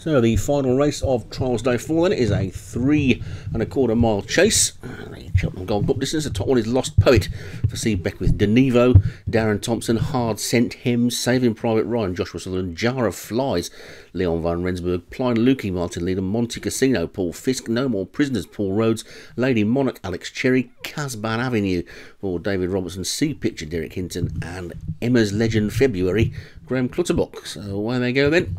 So the final race of Trials Day 4 then is a three and a quarter mile chase. The Cheltenham Gold Cup distance. The top one is Lost Poet for C. Beckwith, Denevo, Darren Thompson, Hard Sent Him, Saving Private Ryan, Joshua Sutherland, Jar of Flies, Leon Van Rensburg, Plein Lukey, Martin Leader, Monte Casino, Paul Fisk, No More Prisoners, Paul Rhodes, Lady Monarch, Alex Cherry, Casban Avenue for David Robertson, C Picture, Derek Hinton, and Emma's Legend February, Graham Clutterbuck. So away they go then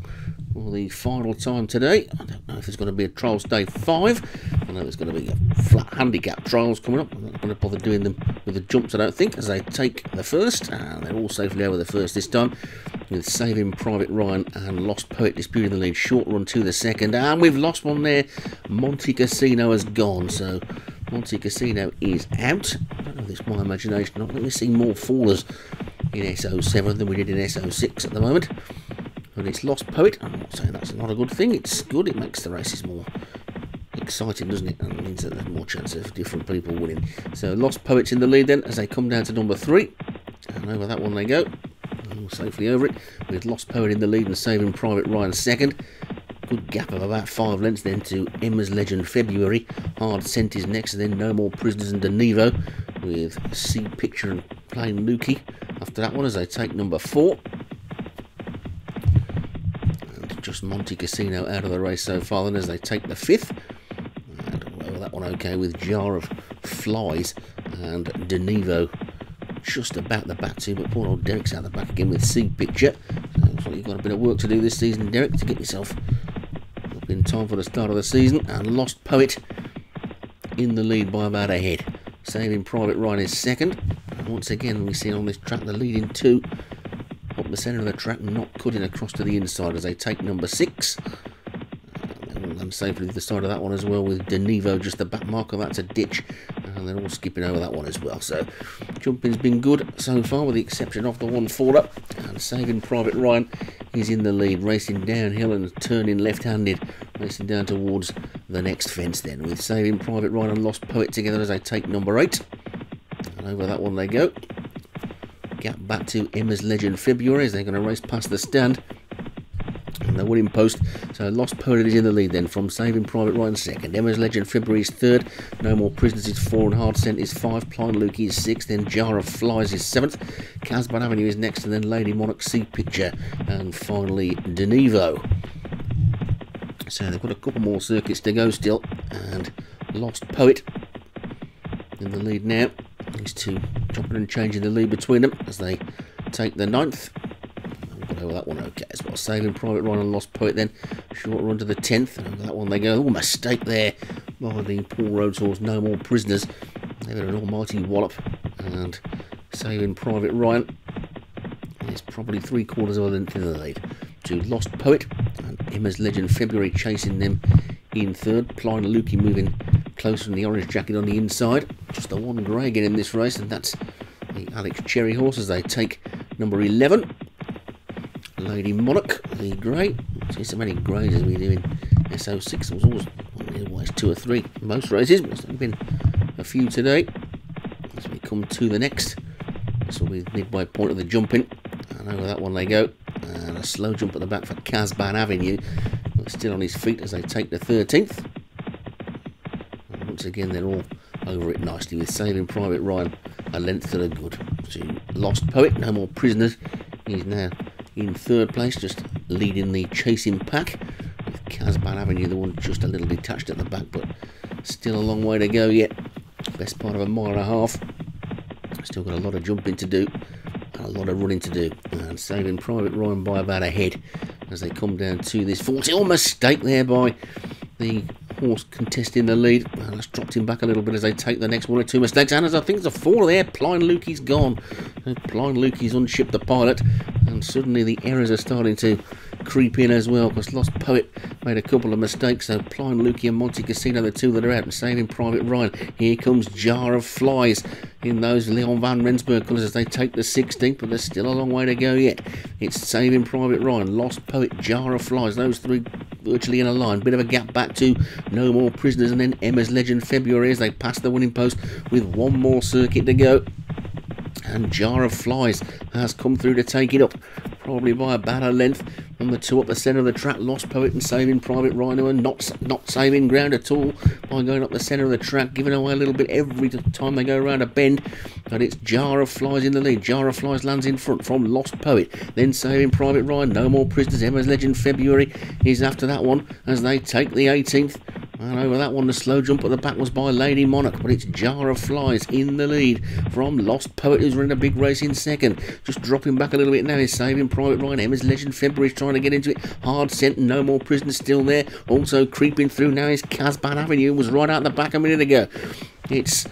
for the final time today. I don't know if it's going to be a trials day five. I know there's going to be a flat handicap trials coming up. I'm not going to bother doing them with the jumps, I don't think, as they take the first. And they're all safely over the first this time. With Saving Private Ryan and Lost Poet disputing the lead. Short run to the second. And we've lost one there. Monte Casino has gone. So Monte Casino is out. I don't know if it's my imagination. Not let me see more fallers in SO7 than we did in SO6 at the moment and it's Lost Poet. I'm not saying that's not a good thing. It's good. It makes the races more exciting, doesn't it? And it means that there's more chance of different people winning. So Lost Poet's in the lead then as they come down to number three. And over that one they go. safely over it with Lost Poet in the lead and Saving Private Ryan second. Good gap of about five lengths then to Emma's Legend February. Hard Scent is next and then No More Prisoners and Denevo with C Picture and Plein Lukey. After that one as they take number four just Monte Casino out of the race so far then as they take the fifth. And well, that one okay with Jar of Flies and Denevo just about the back too, but poor old Derek's out the back again with C Picture. So you've got a bit of work to do this season, Derek, to get yourself up in time for the start of the season. And Lost Poet in the lead by about a head. Saving Private Ryan is second. Once again, we see on this track the leading two up the centre of the track, not cutting across to the inside as they take number six. And safely to the side of that one as well with Denevo just the back marker. That's a ditch. And they're all skipping over that one as well. So jumping's been good so far with the exception of the one up. And saving Private Ryan is in the lead, racing downhill and turning left-handed, racing down towards the next fence then with saving Private Ryan and Lost Poet together as they take number eight. And over that one they go gap back to Emma's Legend February as they're going to race past the stand. And the winning post. So Lost Poet is in the lead then from Saving Private Ryan second. Emma's Legend February is third. No More Prisoners is four and Hard Scent is five. Plein Lukey is sixth. Then Jar of Flies is seventh. Casban Avenue is next. And then Lady Monarch Sea Picture. And finally Denevo. So they've got a couple more circuits to go still. And Lost Poet in the lead now. These two chopping and changing the lead between them as they take the ninth. Over that one okay as well. Saving Private Ryan and Lost Poet then. Short run to the 10th. And over that one they go. Oh, mistake there by the Paul Rhodes horse. No more prisoners. They've got an almighty wallop. And Saving Private Ryan is probably three quarters of a length in the lead. To Lost Poet and Emma's Legend February chasing them in third. Plein Lukey moving closer in the orange jacket on the inside. Just the one grey again in this race, and that's the Alex Cherry horse as they take number 11. Lady Monarch, the grey. See so many greys as we do in SO6. There was always, always two or three most races, but there's been a few today. As we come to the next, this will be the midway point of the jumping. And over that one they go. And a slow jump at the back for Casban Avenue. But still on his feet as they take the 13th once again they're all over it nicely with Saving Private Ryan a length to the good. To Lost Poet, no more prisoners. He's now in third place, just leading the chasing pack. With Casban Avenue, the one just a little detached at the back, but still a long way to go yet. Best part of a mile and a half. Still got a lot of jumping to do and a lot of running to do. And saving Private Ryan by about a head as they come down to this 40. Oh, mistake there by the horse contesting the lead. Well, that's dropped him back a little bit as they take the next one or two mistakes. And as I think there's a four there, Plein Lukey's gone. Uh, Plein Lukey's unshipped the pilot. And suddenly the errors are starting to creep in as well because Lost Poet made a couple of mistakes. So Plein Lukey and Monte Casino, the two that are out and saving Private Ryan. Here comes Jar of Flies in those Leon Van Rensburg colours as they take the 16th, but there's still a long way to go yet. It's saving Private Ryan, Lost Poet, Jar of Flies. Those three virtually in a line. Bit of a gap back to No More Prisoners and then Emma's Legend February as they pass the winning post with one more circuit to go. And Jar of Flies has come through to take it up, probably by about a length. on the two up the centre of the track. Lost Poet and Saving Private Ryan and not not saving ground at all by going up the centre of the track, giving away a little bit every time they go around a bend. But it's Jar of Flies in the lead. Jar of Flies lands in front from Lost Poet. Then Saving Private Ryan. No more prisoners. Emma's Legend February is after that one as they take the 18th. And over that one, the slow jump at the back was by Lady Monarch, but it's Jar of Flies in the lead from Lost Poet, who's running a big race in second. Just dropping back a little bit now, he's saving Private Ryan. Emma's Legend February is trying to get into it. Hard scent, no more prisoners still there. Also creeping through now is Casban Avenue, was right out the back a minute ago. It's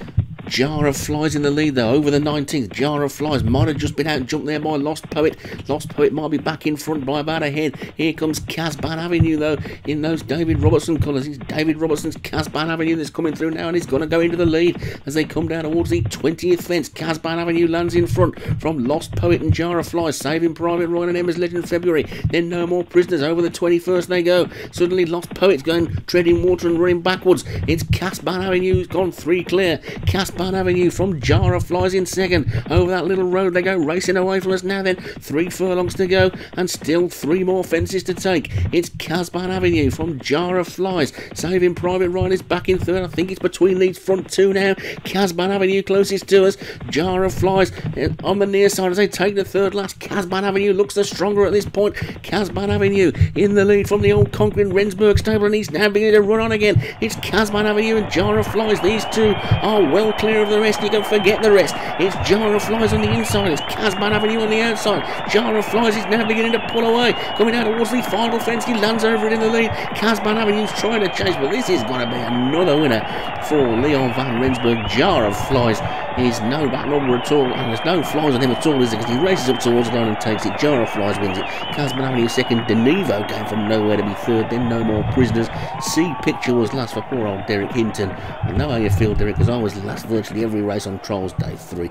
Jar of Flies in the lead though, over the 19th. Jar of Flies might have just been out jumped there by Lost Poet. Lost Poet might be back in front by about a head. Here comes Casban Avenue though, in those David Robertson colours. It's David Robertson's Casban Avenue that's coming through now and he's going to go into the lead as they come down towards the 20th fence. Casban Avenue lands in front from Lost Poet and Jar of Flies, saving Private Ryan and Emma's Legend February. Then no more prisoners. Over the 21st they go. Suddenly Lost Poet's going treading water and running backwards. It's Casban Avenue who's gone three clear. Casban Bud Avenue from Jar of Flies in second. Over that little road they go, racing away from us now then. Three furlongs to go, and still three more fences to take. It's Casban Avenue from Jar of Flies. Saving Private Ryan is back in third. I think it's between these front two now. Casban Avenue closest to us. Jar of Flies eh, on the near side as they take the third last. Casban Avenue looks the stronger at this point. Casban Avenue in the lead from the old conquering Rensburg stable, and he's now beginning to run on again. It's Casban Avenue and Jar of Flies. These two are well clear clear of the rest. You can forget the rest. It's Jar of Flies on the inside. It's Casban Avenue on the outside. Jar of Flies is now beginning to pull away. Coming down towards the final fence. He lands over it in the lead. Casban Avenue's trying to chase, but this is going to be another winner for Leon van Rensburg. Jar of Flies is no back number at all, and there's no flies on him at all, is there? Because he races up towards the line and takes it. Jar of Flies wins it. Casban Avenue second. Denevo came from nowhere to be third. Then no more prisoners. C picture was last for poor old Derek Hinton. I know how you feel, Derek, because I was last virtually every race on Trials Day 3.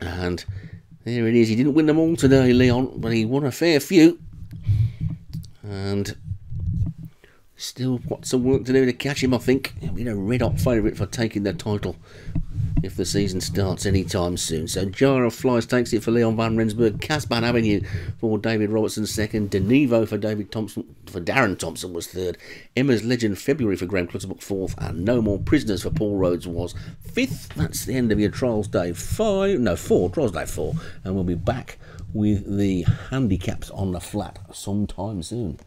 And there it is. He didn't win them all today, Leon, but he won a fair few. And still got some work to do to catch him, I think. He'll be a red hot favourite for taking the title if the season starts anytime soon. So Jar of Flies takes it for Leon Van Rensburg, Casban Avenue for David Robertson second, Denevo for David Thompson for Darren Thompson was third, Emma's Legend February for Graham Clutterbuck fourth, and No More Prisoners for Paul Rhodes was fifth. That's the end of your Trials Day five, no four, Trials Day four, and we'll be back with the handicaps on the flat sometime soon.